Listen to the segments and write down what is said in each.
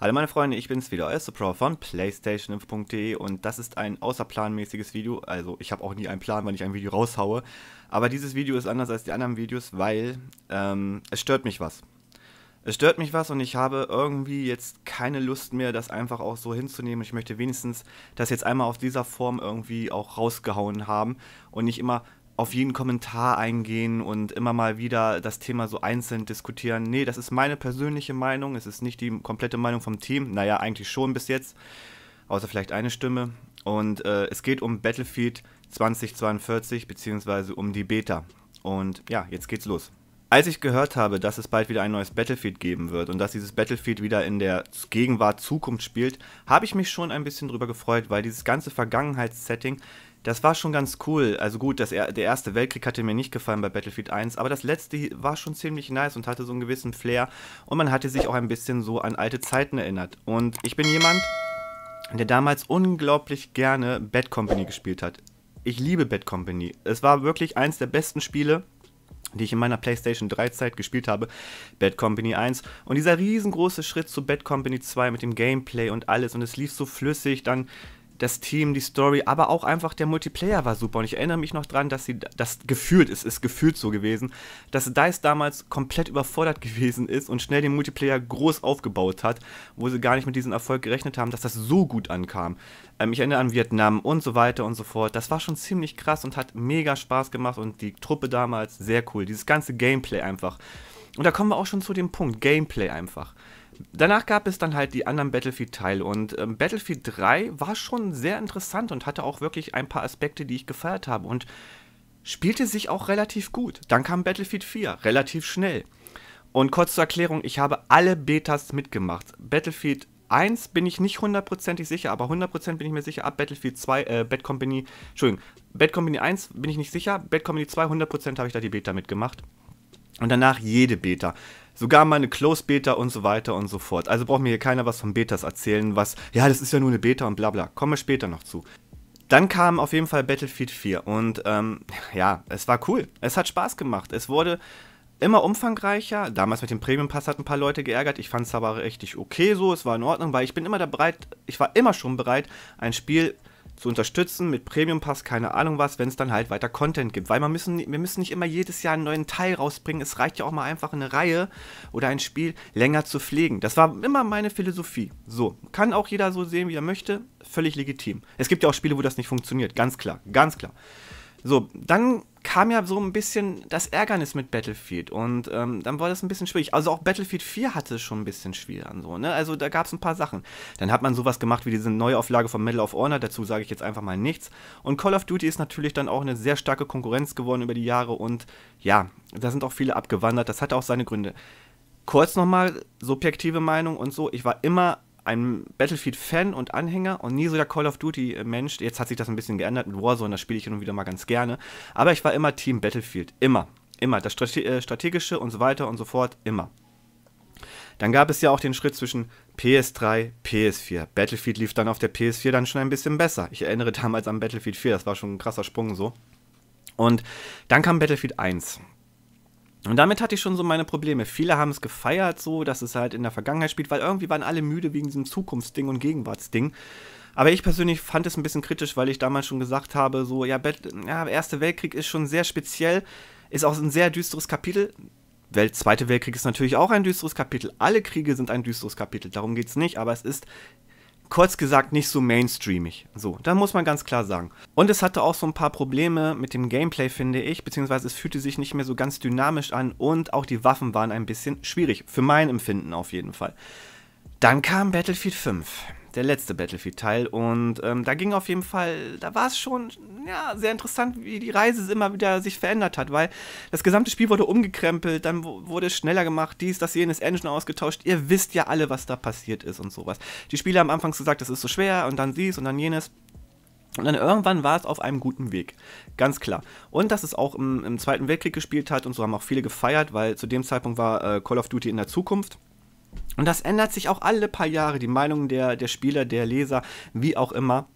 Hallo meine Freunde, ich bin's wieder, euer Pro von PlayStationInfo.de und das ist ein außerplanmäßiges Video. Also ich habe auch nie einen Plan, wann ich ein Video raushaue. Aber dieses Video ist anders als die anderen Videos, weil ähm, es stört mich was. Es stört mich was und ich habe irgendwie jetzt keine Lust mehr, das einfach auch so hinzunehmen. Ich möchte wenigstens das jetzt einmal auf dieser Form irgendwie auch rausgehauen haben und nicht immer auf jeden Kommentar eingehen und immer mal wieder das Thema so einzeln diskutieren. Nee, das ist meine persönliche Meinung. Es ist nicht die komplette Meinung vom Team. Naja, eigentlich schon bis jetzt. Außer vielleicht eine Stimme. Und äh, es geht um Battlefield 2042, beziehungsweise um die Beta. Und ja, jetzt geht's los. Als ich gehört habe, dass es bald wieder ein neues Battlefield geben wird und dass dieses Battlefield wieder in der Gegenwart Zukunft spielt, habe ich mich schon ein bisschen drüber gefreut, weil dieses ganze Vergangenheitssetting das war schon ganz cool. Also gut, das, der Erste Weltkrieg hatte mir nicht gefallen bei Battlefield 1, aber das letzte war schon ziemlich nice und hatte so einen gewissen Flair und man hatte sich auch ein bisschen so an alte Zeiten erinnert. Und ich bin jemand, der damals unglaublich gerne Bad Company gespielt hat. Ich liebe Bad Company. Es war wirklich eins der besten Spiele, die ich in meiner PlayStation 3 Zeit gespielt habe, Bad Company 1 und dieser riesengroße Schritt zu Bad Company 2 mit dem Gameplay und alles und es lief so flüssig, dann das Team, die Story, aber auch einfach der Multiplayer war super. Und ich erinnere mich noch dran, dass sie das gefühlt ist, ist gefühlt so gewesen, dass DICE damals komplett überfordert gewesen ist und schnell den Multiplayer groß aufgebaut hat, wo sie gar nicht mit diesem Erfolg gerechnet haben, dass das so gut ankam. Ähm, ich erinnere an Vietnam und so weiter und so fort. Das war schon ziemlich krass und hat mega Spaß gemacht und die Truppe damals sehr cool. Dieses ganze Gameplay einfach. Und da kommen wir auch schon zu dem Punkt, Gameplay einfach. Danach gab es dann halt die anderen Battlefield-Teile und ähm, Battlefield 3 war schon sehr interessant und hatte auch wirklich ein paar Aspekte, die ich gefeiert habe und spielte sich auch relativ gut. Dann kam Battlefield 4, relativ schnell. Und kurz zur Erklärung, ich habe alle Betas mitgemacht. Battlefield 1 bin ich nicht hundertprozentig sicher, aber 100% bin ich mir sicher, ab Battlefield 2, äh, Bad Company, Entschuldigung, Bad Company 1 bin ich nicht sicher, Bad Company 2, 100% habe ich da die Beta mitgemacht. Und danach jede Beta. Sogar mal eine Close Beta und so weiter und so fort. Also braucht mir hier keiner was von Betas erzählen, was, ja, das ist ja nur eine Beta und bla bla. Kommen wir später noch zu. Dann kam auf jeden Fall Battlefield 4 und ähm, ja, es war cool. Es hat Spaß gemacht. Es wurde immer umfangreicher. Damals mit dem Premium Pass hat ein paar Leute geärgert. Ich fand es aber richtig okay so. Es war in Ordnung, weil ich bin immer da bereit, ich war immer schon bereit, ein Spiel zu unterstützen mit Premium Pass, keine Ahnung was, wenn es dann halt weiter Content gibt. Weil wir müssen, wir müssen nicht immer jedes Jahr einen neuen Teil rausbringen. Es reicht ja auch mal einfach eine Reihe oder ein Spiel länger zu pflegen. Das war immer meine Philosophie. So, kann auch jeder so sehen, wie er möchte. Völlig legitim. Es gibt ja auch Spiele, wo das nicht funktioniert. Ganz klar, ganz klar. So, dann kam ja so ein bisschen das Ärgernis mit Battlefield und ähm, dann war das ein bisschen schwierig. Also auch Battlefield 4 hatte schon ein bisschen schwer und so, ne? Also da gab es ein paar Sachen. Dann hat man sowas gemacht wie diese Neuauflage von Medal of Honor, dazu sage ich jetzt einfach mal nichts. Und Call of Duty ist natürlich dann auch eine sehr starke Konkurrenz geworden über die Jahre und ja, da sind auch viele abgewandert, das hatte auch seine Gründe. Kurz nochmal, subjektive Meinung und so, ich war immer ein Battlefield-Fan und Anhänger und nie so der Call of Duty-Mensch. Jetzt hat sich das ein bisschen geändert mit Warzone, das spiele ich hin und wieder mal ganz gerne. Aber ich war immer Team Battlefield. Immer. Immer. Das äh, Strategische und so weiter und so fort. Immer. Dann gab es ja auch den Schritt zwischen PS3, PS4. Battlefield lief dann auf der PS4 dann schon ein bisschen besser. Ich erinnere damals an Battlefield 4, das war schon ein krasser Sprung so. Und dann kam Battlefield 1. Und damit hatte ich schon so meine Probleme. Viele haben es gefeiert, so, dass es halt in der Vergangenheit spielt, weil irgendwie waren alle müde wegen diesem Zukunftsding und Gegenwartsding. Aber ich persönlich fand es ein bisschen kritisch, weil ich damals schon gesagt habe, so, ja, ja, Erste Weltkrieg ist schon sehr speziell, ist auch ein sehr düsteres Kapitel. Welt, Zweite Weltkrieg ist natürlich auch ein düsteres Kapitel. Alle Kriege sind ein düsteres Kapitel, darum geht es nicht, aber es ist kurz gesagt nicht so mainstreamig. So, da muss man ganz klar sagen. Und es hatte auch so ein paar Probleme mit dem Gameplay, finde ich, beziehungsweise es fühlte sich nicht mehr so ganz dynamisch an und auch die Waffen waren ein bisschen schwierig. Für mein Empfinden auf jeden Fall. Dann kam Battlefield 5 der letzte Battlefield-Teil. Und ähm, da ging auf jeden Fall, da war es schon ja, sehr interessant, wie die Reise immer wieder sich verändert hat, weil das gesamte Spiel wurde umgekrempelt, dann wurde es schneller gemacht, dies, das, jenes Engine ausgetauscht. Ihr wisst ja alle, was da passiert ist und sowas. Die Spieler haben anfangs gesagt, das ist so schwer und dann dies und dann jenes. Und dann irgendwann war es auf einem guten Weg. Ganz klar. Und dass es auch im, im, Zweiten Weltkrieg gespielt hat und so haben auch viele gefeiert, weil zu dem Zeitpunkt war äh, Call of Duty in der Zukunft. Und das ändert sich auch alle paar Jahre, die Meinung der, der Spieler, der Leser, wie auch immer.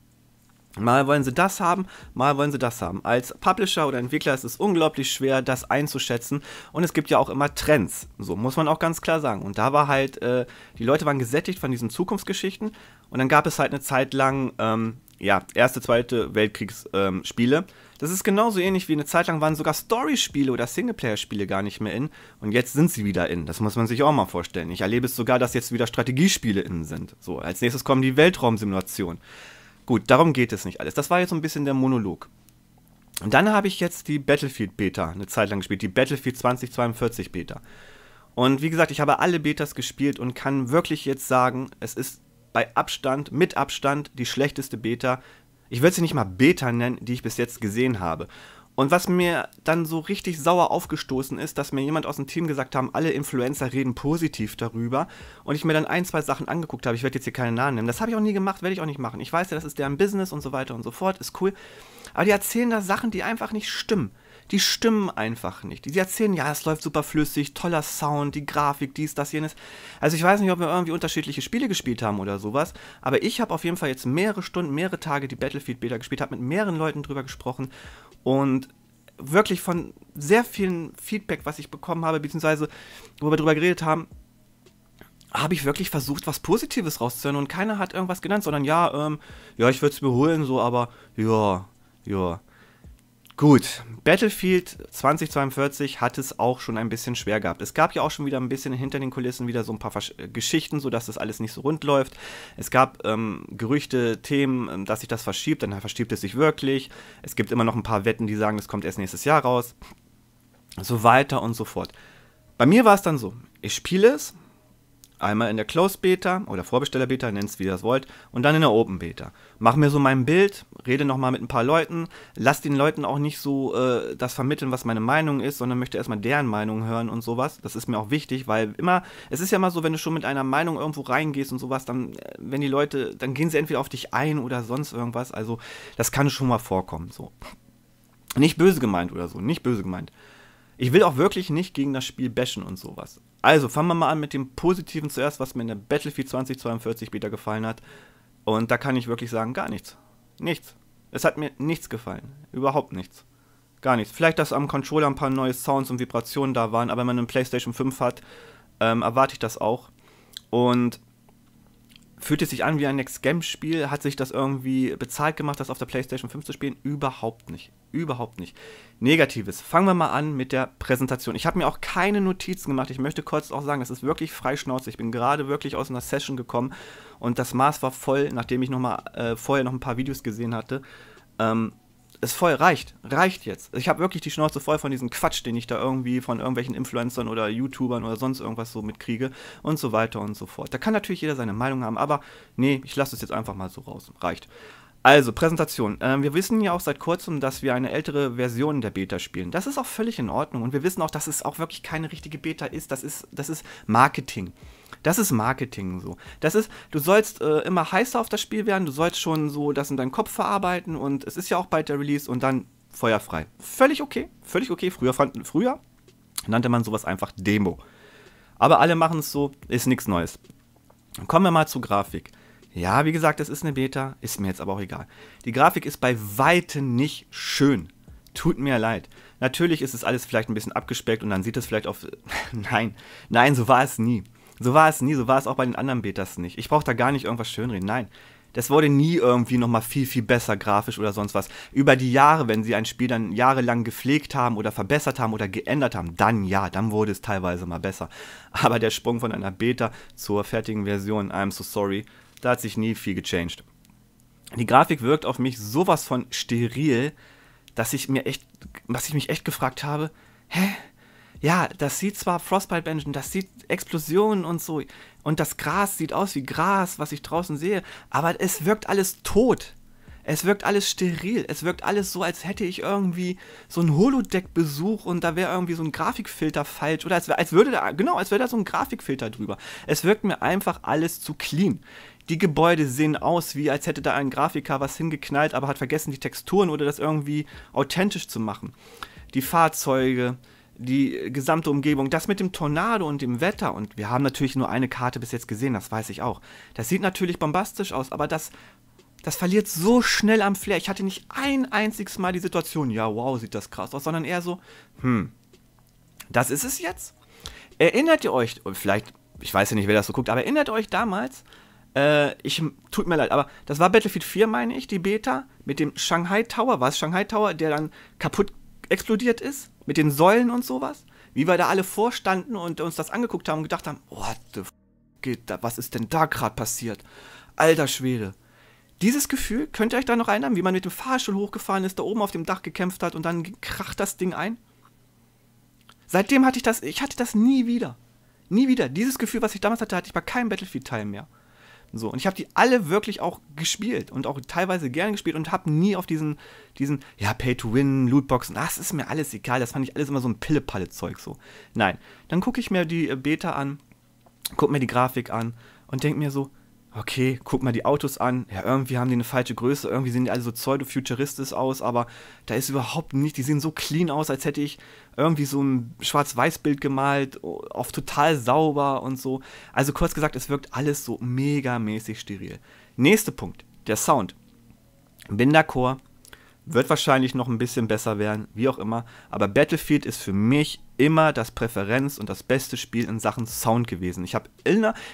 Mal wollen sie das haben, mal wollen sie das haben. Als Publisher oder Entwickler ist es unglaublich schwer, das einzuschätzen. Und es gibt ja auch immer Trends. So muss man auch ganz klar sagen. Und da war halt, äh, die Leute waren gesättigt von diesen Zukunftsgeschichten. Und dann gab es halt eine Zeit lang, ähm, ja, erste, zweite Weltkriegsspiele. Ähm, das ist genauso ähnlich wie eine Zeit lang waren sogar Story-Spiele oder Singleplayer-Spiele gar nicht mehr in. Und jetzt sind sie wieder in. Das muss man sich auch mal vorstellen. Ich erlebe es sogar, dass jetzt wieder Strategiespiele in sind. So, als nächstes kommen die Weltraumsimulationen. Gut, darum geht es nicht alles. Das war jetzt so ein bisschen der Monolog. Und dann habe ich jetzt die Battlefield Beta eine Zeit lang gespielt, die Battlefield 2042 Beta. Und wie gesagt, ich habe alle Betas gespielt und kann wirklich jetzt sagen, es ist bei Abstand, mit Abstand, die schlechteste Beta. Ich würde sie nicht mal Beta nennen, die ich bis jetzt gesehen habe. Und was mir dann so richtig sauer aufgestoßen ist, dass mir jemand aus dem Team gesagt haben, alle Influencer reden positiv darüber. Und ich mir dann ein, zwei Sachen angeguckt habe. Ich werde jetzt hier keine Namen nennen. Das habe ich auch nie gemacht, werde ich auch nicht machen. Ich weiß ja, das ist deren Business und so weiter und so fort. Ist cool. Aber die erzählen da Sachen, die einfach nicht stimmen. Die stimmen einfach nicht. Die erzählen, ja, es läuft super flüssig, toller Sound, die Grafik, dies, das, jenes. Also ich weiß nicht, ob wir irgendwie unterschiedliche Spiele gespielt haben oder sowas, aber ich habe auf jeden Fall jetzt mehrere Stunden, mehrere Tage die Battlefield Beta gespielt, habe mit mehreren Leuten drüber gesprochen und wirklich von sehr vielen Feedback, was ich bekommen habe, beziehungsweise wo wir drüber geredet haben, habe ich wirklich versucht, was Positives rauszuhören und keiner hat irgendwas genannt, sondern ja, ähm, ja, ich würde es mir holen, so, aber ja, ja. Gut, Battlefield 2042 hat es auch schon ein bisschen schwer gehabt. Es gab ja auch schon wieder ein bisschen hinter den Kulissen wieder so ein paar Versch äh, Geschichten, sodass das alles nicht so rund läuft. Es gab ähm, Gerüchte, Themen, ähm, dass sich das verschiebt, dann verschiebt es sich wirklich. Es gibt immer noch ein paar Wetten, die sagen, es kommt erst nächstes Jahr raus. So weiter und so fort. Bei mir war es dann so, ich spiele es, Einmal in der Closed Beta oder Vorbesteller Beta, nennt es wie ihr das wollt, und dann in der Open Beta. Mach mir so mein Bild, rede nochmal mit ein paar Leuten, lass den Leuten auch nicht so äh, das vermitteln, was meine Meinung ist, sondern möchte erstmal deren Meinung hören und sowas. Das ist mir auch wichtig, weil immer, es ist ja immer so, wenn du schon mit einer Meinung irgendwo reingehst und sowas, dann, äh, wenn die Leute, dann gehen sie entweder auf dich ein oder sonst irgendwas. Also, das kann schon mal vorkommen, so. Nicht böse gemeint oder so, nicht böse gemeint. Ich will auch wirklich nicht gegen das Spiel bashen und sowas. Also fangen wir mal an mit dem Positiven zuerst, was mir in der Battlefield 2042 Beta gefallen hat. Und da kann ich wirklich sagen, gar nichts. Nichts. Es hat mir nichts gefallen. Überhaupt nichts. Gar nichts. Vielleicht, dass am Controller ein paar neue Sounds und Vibrationen da waren, aber wenn man eine PlayStation 5 hat, ähm, erwarte ich das auch. Und Fühlt es sich an wie ein Next-Game-Spiel? Hat sich das irgendwie bezahlt gemacht, das auf der PlayStation 5 zu spielen? Überhaupt nicht. Überhaupt nicht. Negatives. Fangen wir mal an mit der Präsentation. Ich habe mir auch keine Notizen gemacht. Ich möchte kurz auch sagen, das ist wirklich freischnauze. Ich bin gerade wirklich aus einer Session gekommen und das Maß war voll, nachdem ich noch mal, äh, vorher noch ein paar Videos gesehen hatte. Ähm, es voll reicht, reicht jetzt. Ich habe wirklich die Schnauze voll von diesem Quatsch, den ich da irgendwie von irgendwelchen Influencern oder YouTubern oder sonst irgendwas so mitkriege und so weiter und so fort. Da kann natürlich jeder seine Meinung haben, aber nee, ich lasse es jetzt einfach mal so raus. Reicht. Also, Präsentation. Ähm, wir wissen ja auch seit kurzem, dass wir eine ältere Version der Beta spielen. Das ist auch völlig in Ordnung. Und wir wissen auch, dass es auch wirklich keine richtige Beta ist. Das ist, das ist Marketing. Das ist Marketing so. Das ist, du sollst äh, immer heißer auf das Spiel werden, du sollst schon so das in deinem Kopf verarbeiten und es ist ja auch bald der Release und dann feuerfrei. Völlig okay, völlig okay. Früher, fand, früher nannte man sowas einfach Demo. Aber alle machen es so, ist nichts Neues. Kommen wir mal zur Grafik. Ja, wie gesagt, es ist eine Beta, ist mir jetzt aber auch egal. Die Grafik ist bei weitem nicht schön. Tut mir leid. Natürlich ist es alles vielleicht ein bisschen abgespeckt und dann sieht es vielleicht auf. nein, nein, so war es nie. So war es nie, so war es auch bei den anderen Betas nicht. Ich brauche da gar nicht irgendwas schönreden. Nein. Das wurde nie irgendwie nochmal viel, viel besser grafisch oder sonst was. Über die Jahre, wenn sie ein Spiel dann jahrelang gepflegt haben oder verbessert haben oder geändert haben, dann ja, dann wurde es teilweise mal besser. Aber der Sprung von einer Beta zur fertigen Version, I'm so sorry, da hat sich nie viel gechanged. Die Grafik wirkt auf mich sowas von steril, dass ich mir echt, was ich mich echt gefragt habe, hä? ja, das sieht zwar Frostbite Engine, das sieht Explosionen und so, und das Gras sieht aus wie Gras, was ich draußen sehe, aber es wirkt alles tot. Es wirkt alles steril. Es wirkt alles so, als hätte ich irgendwie so einen Holodeck-Besuch und da wäre irgendwie so ein Grafikfilter falsch. Oder als, als würde da, genau, als wäre da so ein Grafikfilter drüber. Es wirkt mir einfach alles zu clean. Die Gebäude sehen aus, wie als hätte da ein Grafiker was hingeknallt, aber hat vergessen, die Texturen oder das irgendwie authentisch zu machen. Die Fahrzeuge, die gesamte Umgebung, das mit dem Tornado und dem Wetter, und wir haben natürlich nur eine Karte bis jetzt gesehen, das weiß ich auch. Das sieht natürlich bombastisch aus, aber das, das verliert so schnell am Flair. Ich hatte nicht ein einziges Mal die Situation, ja, wow, sieht das krass aus, sondern eher so, hm, das ist es jetzt? Erinnert ihr euch, vielleicht, ich weiß ja nicht, wer das so guckt, aber erinnert euch damals, äh, ich, tut mir leid, aber das war Battlefield 4, meine ich, die Beta, mit dem Shanghai Tower, war es Shanghai Tower, der dann kaputt explodiert ist, mit den Säulen und sowas? Wie wir da alle vorstanden und uns das angeguckt haben und gedacht haben, what the f geht da, was ist denn da gerade passiert? Alter Schwede. Dieses Gefühl, könnt ihr euch da noch erinnern, wie man mit dem Fahrstuhl hochgefahren ist, da oben auf dem Dach gekämpft hat und dann kracht das Ding ein? Seitdem hatte ich das, ich hatte das nie wieder. Nie wieder. Dieses Gefühl, was ich damals hatte, hatte ich bei keinem Battlefield-Teil mehr. So, und ich habe die alle wirklich auch gespielt und auch teilweise gerne gespielt und habe nie auf diesen, diesen, ja, Pay-to-Win, Lootboxen, das ist mir alles egal, das fand ich alles immer so ein Pille-Palle-Zeug so. Nein, dann gucke ich mir die äh, Beta an, gucke mir die Grafik an und denke mir so, okay, guck mal die Autos an, ja, irgendwie haben die eine falsche Größe, irgendwie sehen die alle so pseudo-futuristisch aus, aber da ist überhaupt nicht, die sehen so clean aus, als hätte ich irgendwie so ein Schwarz-Weiß-Bild gemalt, auf total sauber und so. Also kurz gesagt, es wirkt alles so megamäßig steril. Nächster Punkt, der Sound. Bin d'accord, wird wahrscheinlich noch ein bisschen besser werden, wie auch immer. Aber Battlefield ist für mich immer das Präferenz und das beste Spiel in Sachen Sound gewesen. Ich habe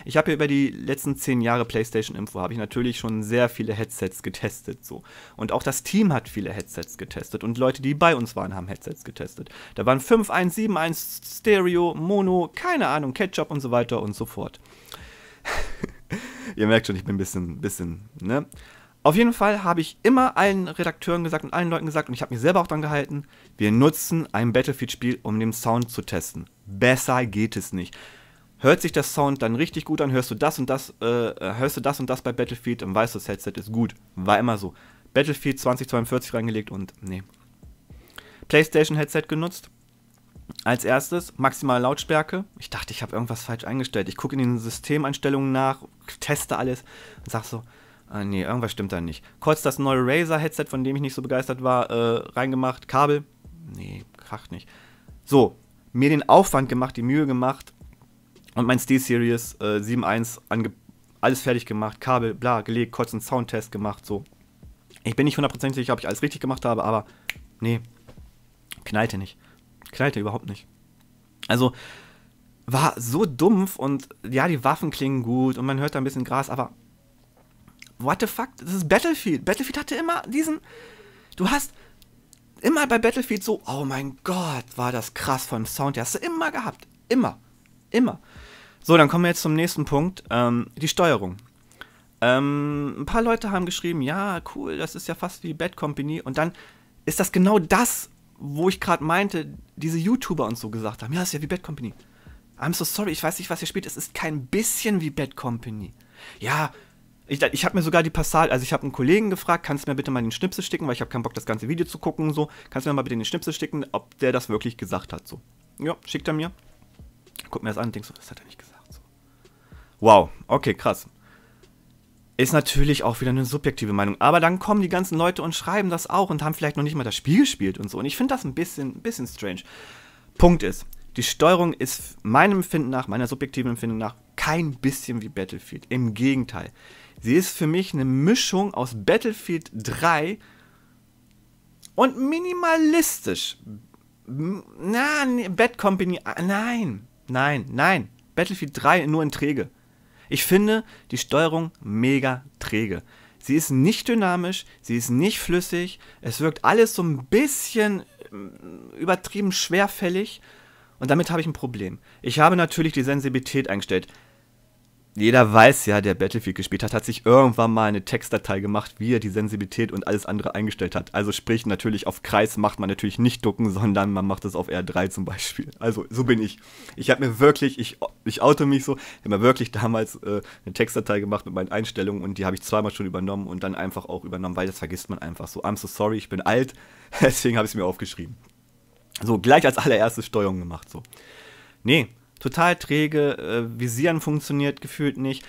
ich habe ja über die letzten zehn Jahre PlayStation Info habe ich natürlich schon sehr viele Headsets getestet so und auch das Team hat viele Headsets getestet und Leute, die bei uns waren, haben Headsets getestet. Da waren 5, 1, 7, 1 Stereo, Mono, keine Ahnung, Ketchup und so weiter und so fort. Ihr merkt schon, ich bin ein bisschen, bisschen, ne? Auf jeden Fall habe ich immer allen Redakteuren gesagt und allen Leuten gesagt, und ich habe mich selber auch dran gehalten, wir nutzen ein Battlefield-Spiel, um den Sound zu testen. Besser geht es nicht. Hört sich der Sound dann richtig gut an, hörst du das und das, äh, hörst du das und das bei Battlefield und weißt du, das Headset ist gut. War immer so. Battlefield 2042 reingelegt und nee. PlayStation Headset genutzt. Als erstes maximale Lautstärke. Ich dachte, ich habe irgendwas falsch eingestellt. Ich gucke in den Systemeinstellungen nach, teste alles und sag so, Ah, nee, irgendwas stimmt da nicht. Kurz das neue Razer-Headset, von dem ich nicht so begeistert war, äh, reingemacht. Kabel. Nee, kracht nicht. So, mir den Aufwand gemacht, die Mühe gemacht und mein SteelSeries äh, 7.1 alles fertig gemacht, Kabel, bla, gelegt, kurz einen Soundtest gemacht, so. Ich bin nicht hundertprozentig sicher, ob ich alles richtig gemacht habe, aber nee, knallte nicht. Knallte überhaupt nicht. Also, war so dumpf und ja, die Waffen klingen gut und man hört da ein bisschen Gras, aber what the fuck? Das ist Battlefield. Battlefield hatte immer diesen. Du hast immer bei Battlefield so, oh mein Gott, war das krass vom Sound. Die hast du immer gehabt. Immer. Immer. So, dann kommen wir jetzt zum nächsten Punkt. Ähm, die Steuerung. Ähm, ein paar Leute haben geschrieben, ja, cool, das ist ja fast wie Bad Company. Und dann ist das genau das, wo ich gerade meinte, diese YouTuber und so gesagt haben, ja, das ist ja wie Bad Company. I'm so sorry, ich weiß nicht, was ihr spielt. Es ist kein bisschen wie Bad Company. Ja, ich, ich habe mir sogar die Passage, also ich habe einen Kollegen gefragt, kannst du mir bitte mal den Schnipsel sticken, weil ich habe keinen Bock, das ganze Video zu gucken so. Kannst du mir mal bitte den Schnipsel sticken, ob der das wirklich gesagt hat, so. Ja, schickt er mir. Guck mir das an und denk so, das hat er nicht gesagt, so. Wow, okay, krass. Ist natürlich auch wieder eine subjektive Meinung. Aber dann kommen die ganzen Leute und schreiben das auch und haben vielleicht noch nicht mal das Spiel gespielt und so. Und ich finde das ein bisschen, ein bisschen strange. Punkt ist, die Steuerung ist meinem Empfinden nach, meiner subjektiven Empfindung nach, kein bisschen wie Battlefield. Im Gegenteil. Sie ist für mich eine Mischung aus Battlefield 3 und minimalistisch. Na, Bad Company, ah, nein, nein, nein. Battlefield 3 nur in träge. Ich finde die Steuerung mega träge. Sie ist nicht dynamisch, sie ist nicht flüssig, es wirkt alles so ein bisschen mm, übertrieben schwerfällig und damit habe ich ein Problem. Ich habe natürlich die Sensibilität eingestellt jeder weiß ja, der Battlefield gespielt hat, hat sich irgendwann mal eine Textdatei gemacht, wie er die Sensibilität und alles andere eingestellt hat. Also sprich, natürlich auf Kreis macht man natürlich nicht ducken, sondern man macht es auf R3 zum Beispiel. Also so bin ich. Ich habe mir wirklich, ich, ich auto mich so, ich habe mir wirklich damals äh, eine Textdatei gemacht mit meinen Einstellungen und die habe ich zweimal schon übernommen und dann einfach auch übernommen, weil das vergisst man einfach so. I'm so sorry, ich bin alt, deswegen habe ich es mir aufgeschrieben. So, gleich als allererste Steuerung gemacht, so. Nee, total träge, äh, Visieren funktioniert gefühlt nicht.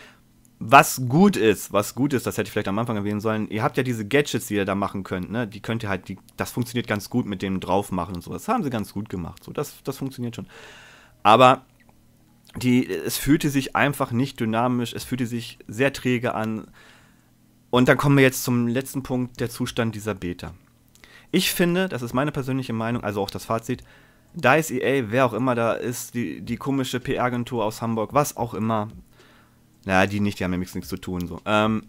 Was gut ist, was gut ist, das hätte ich vielleicht am Anfang erwähnen sollen, ihr habt ja diese Gadgets, die ihr da machen könnt, ne? Die könnt ihr halt, die, das funktioniert ganz gut mit dem draufmachen und so. Das haben sie ganz gut gemacht. So, das, das funktioniert schon. Aber die, es fühlte sich einfach nicht dynamisch, es fühlte sich sehr träge an. Und dann kommen wir jetzt zum letzten Punkt, der Zustand dieser Beta. Ich finde, das ist meine persönliche Meinung, also auch das Fazit, DICE EA, wer auch immer da ist, die, die komische PR-Agentur aus Hamburg, was auch immer, naja, die nicht, die haben ja nichts zu tun, so, ähm,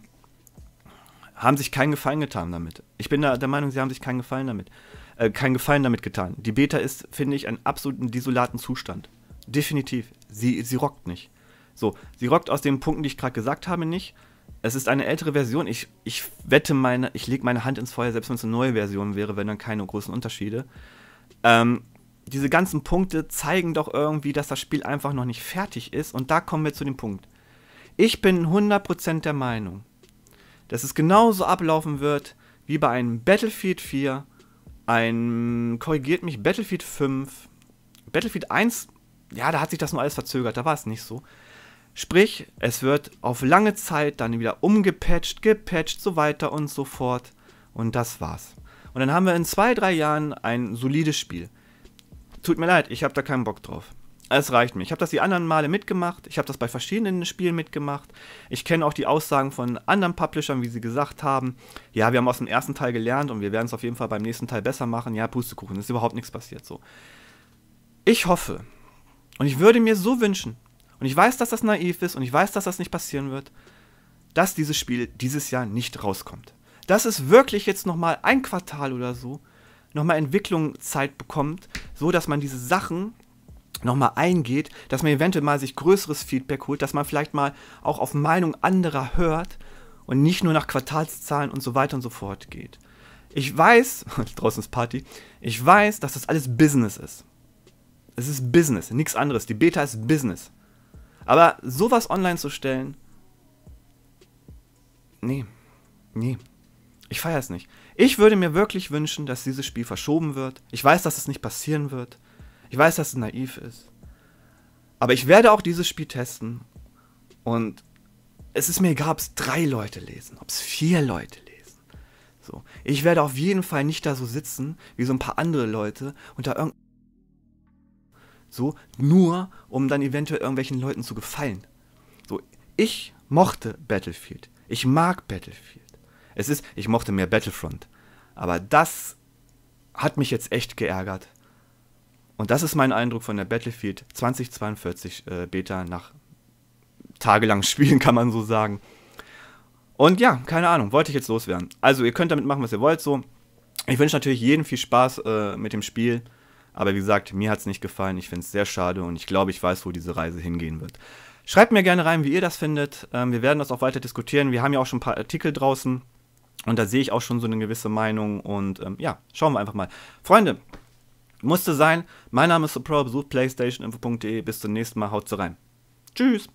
haben sich keinen Gefallen getan damit. Ich bin da der Meinung, sie haben sich keinen Gefallen damit, äh, keinen Gefallen damit getan. Die Beta ist, finde ich, einen absoluten desolaten Zustand. Definitiv. Sie, sie rockt nicht. So, sie rockt aus den Punkten, die ich gerade gesagt habe, nicht. Es ist eine ältere Version. Ich, ich wette meine, ich lege meine Hand ins Feuer, selbst wenn es eine neue Version wäre, wenn dann keine großen Unterschiede. Ähm, diese ganzen Punkte zeigen doch irgendwie, dass das Spiel einfach noch nicht fertig ist. Und da kommen wir zu dem Punkt. Ich bin 100% der Meinung, dass es genauso ablaufen wird wie bei einem Battlefield 4, ein, korrigiert mich, Battlefield 5, Battlefield 1, ja, da hat sich das nur alles verzögert, da war es nicht so. Sprich, es wird auf lange Zeit dann wieder umgepatcht, gepatcht, so weiter und so fort. Und das war's. Und dann haben wir in zwei, drei Jahren ein solides Spiel. Tut mir leid, ich habe da keinen Bock drauf. Es reicht mir. Ich habe das die anderen Male mitgemacht. Ich habe das bei verschiedenen Spielen mitgemacht. Ich kenne auch die Aussagen von anderen Publishern, wie sie gesagt haben, ja, wir haben aus dem ersten Teil gelernt und wir werden es auf jeden Fall beim nächsten Teil besser machen. Ja, Pustekuchen, ist überhaupt nichts passiert so. Ich hoffe und ich würde mir so wünschen, und ich weiß, dass das naiv ist und ich weiß, dass das nicht passieren wird, dass dieses Spiel dieses Jahr nicht rauskommt. Dass es wirklich jetzt nochmal ein Quartal oder so nochmal Entwicklungszeit bekommt, so dass man diese Sachen nochmal eingeht, dass man eventuell mal sich größeres Feedback holt, dass man vielleicht mal auch auf Meinung anderer hört und nicht nur nach Quartalszahlen und so weiter und so fort geht. Ich weiß, draußen ist Party, ich weiß, dass das alles Business ist. Es ist Business, nichts anderes. Die Beta ist Business. Aber sowas online zu stellen, nee, nee. Ich feiere es nicht. Ich würde mir wirklich wünschen, dass dieses Spiel verschoben wird. Ich weiß, dass es nicht passieren wird. Ich weiß, dass es naiv ist. Aber ich werde auch dieses Spiel testen. Und es ist mir egal, ob es drei Leute lesen, ob es vier Leute lesen. So. Ich werde auf jeden Fall nicht da so sitzen, wie so ein paar andere Leute und da irgendein so, nur um dann eventuell irgendwelchen Leuten zu gefallen. So, ich mochte Battlefield. Ich mag Battlefield. Es ist, ich mochte mehr Battlefront. Aber das hat mich jetzt echt geärgert. Und das ist mein Eindruck von der Battlefield 2042 äh, Beta nach tagelang Spielen, kann man so sagen. Und ja, keine Ahnung, wollte ich jetzt loswerden. Also, ihr könnt damit machen, was ihr wollt, so. Ich wünsche natürlich jedem viel Spaß äh, mit dem Spiel. Aber wie gesagt, mir hat es nicht gefallen. Ich finde es sehr schade und ich glaube, ich weiß, wo diese Reise hingehen wird. Schreibt mir gerne rein, wie ihr das findet. Ähm, wir werden das auch weiter diskutieren. Wir haben ja auch schon ein paar Artikel draußen und da sehe ich auch schon so eine gewisse Meinung. Und ähm, ja, schauen wir einfach mal. Freunde, musste sein. Mein Name ist SuPro, besucht playstationinfo.de. Bis zum nächsten Mal. Haut rein. Tschüss.